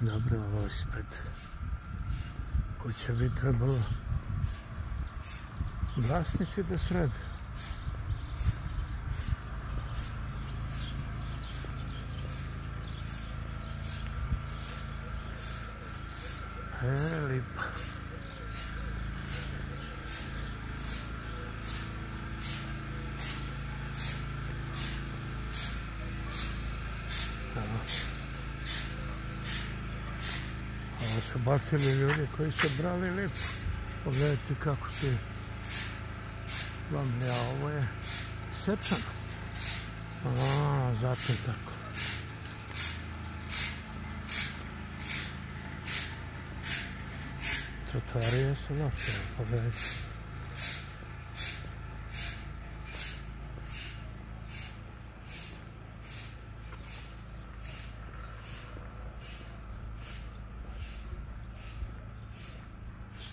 Dobro, ovo ispred kuće bi trebalo vlasnici da srede. E, lipa. Ovo su bacili ljudi koji su brali lep. Pogledajte kako se lomlja. Ovo je sečano. A, zato je tako. Trotarije su loše, pogledajte.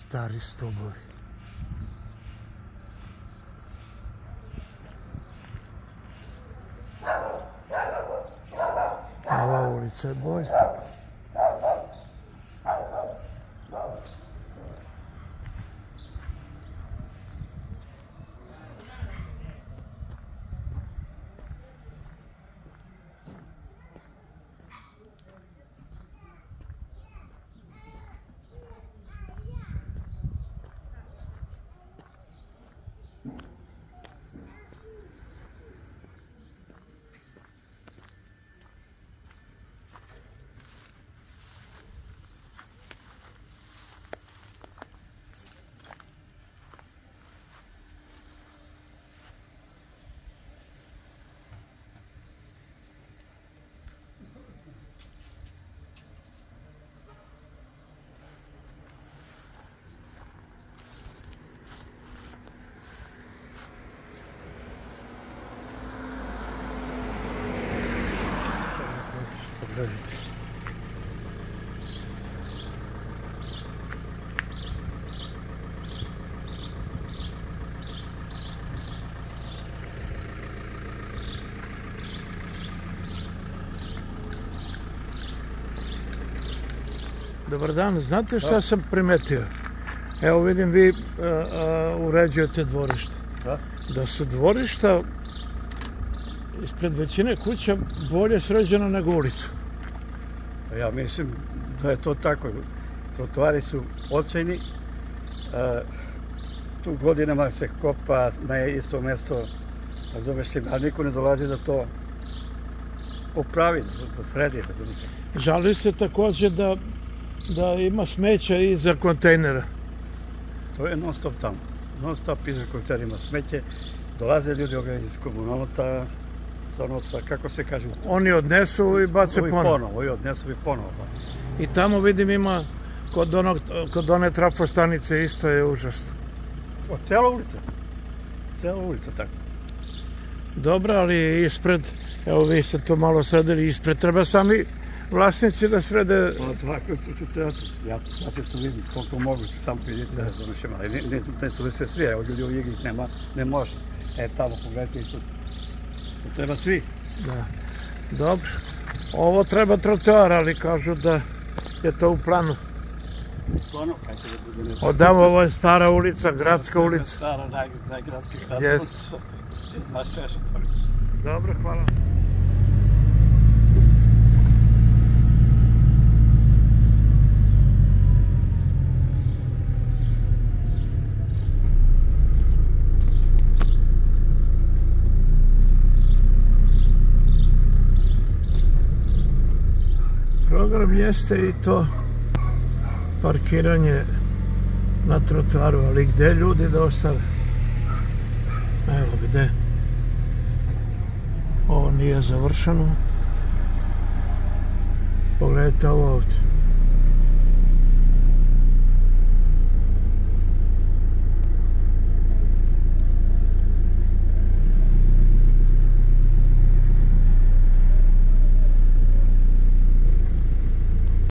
старый с тобой. А на улице. Dobar dan, znate šta sam primetio? Evo vidim vi uh, uh, uređujete dvorište. Da? Da su dvorišta ispred većine kuća bolje sređena nego ulicu. Pa Ja mislim da je to tako. Trotoari su oceni. E, tu godinama se kopa na isto mjesto, razumeš se, a niko ne dolazi da to popravi, da, da sredi, razumeš. Žali se također da, da ima smeća iza kontejnera. To je non stop tamo. Non stop iza kontejnerima smeće. Dolaze ljudi iz komunalota, ono sa, kako se kaže, Oni odnesu i bace ponovo. ponovo, ovi odnesu i ponovo bace. I tamo vidim ima kod, onog, kod one trafostanice isto je užasno. O, cijela ulica. Cijela ulica, tako. Dobro, ali ispred, evo vi ste to malo sredili, ispred treba sami vlasnici da srede Pa tako, to, to, to, to, ja to sad se to vidim, koliko mogu, sam vidite, da razumiješ, ali ne, ne, ne, to se svi, evo ljudi ovdje ih nema, ne može. E, tamo, pogledajte isto, to treba svi. Da. Dobro. Ovo treba trotoar, ali kažu da je to u planu. Stvarno, kaj će da bude nešto. Odamo, ovo je stara ulica, gradska ulica. Stara, naj, najgradski grad. Jest. Baš teša to. Dobro, hvala. Problem jeste i to parkiranje na trotoaru, ali gde ljudi da ostave? Evo gde. Ovo nije završeno. Pogledajte ovo ovdje.